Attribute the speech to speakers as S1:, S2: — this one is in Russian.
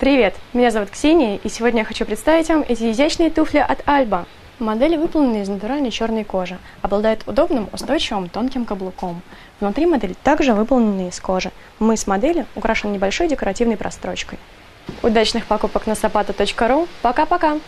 S1: Привет, меня зовут Ксения, и сегодня я хочу представить вам эти изящные туфли от Альба. Модели выполнены из натуральной черной кожи, обладают удобным, устойчивым, тонким каблуком. Внутри модель также выполнены из кожи. Мы с модели украшены небольшой декоративной прострочкой. Удачных покупок на sapato.ru. Пока-пока!